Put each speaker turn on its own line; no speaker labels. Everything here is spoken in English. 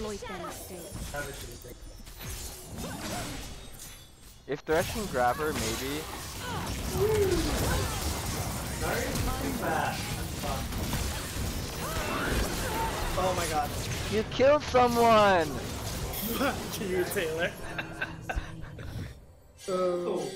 exploit their mistakes.
If Thresh can grab her, maybe.
Sorry,
Oh my god.
You killed someone!
you, Taylor.
Oh.